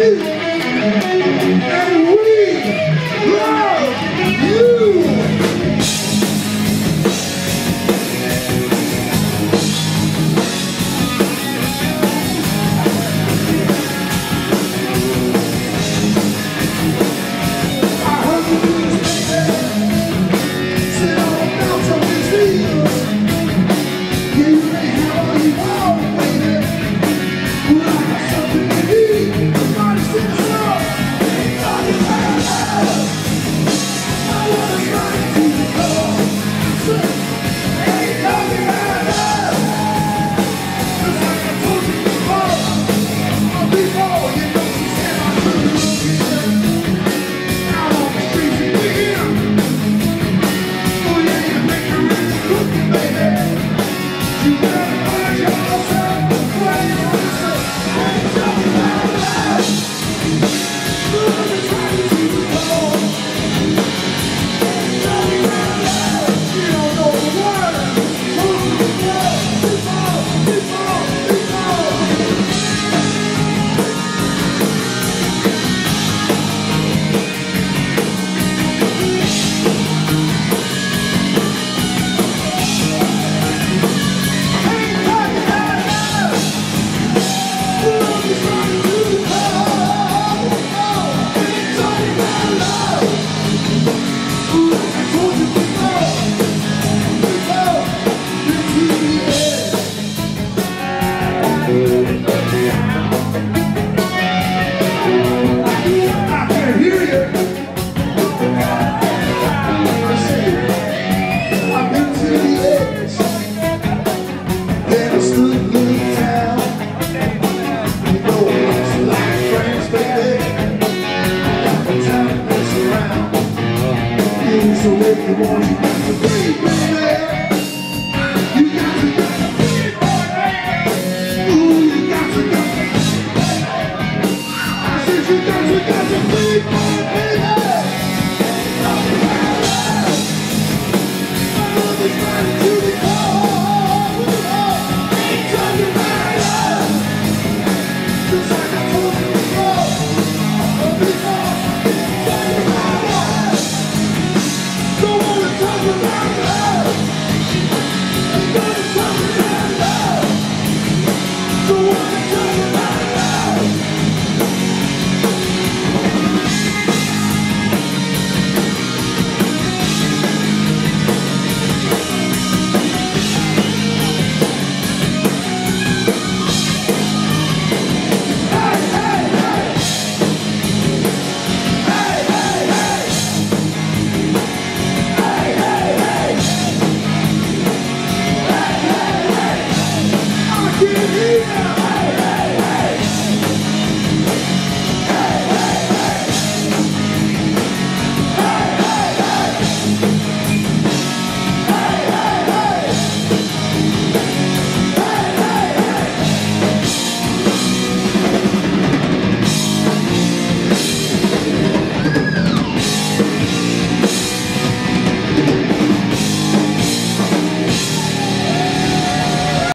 And we so if you want to break.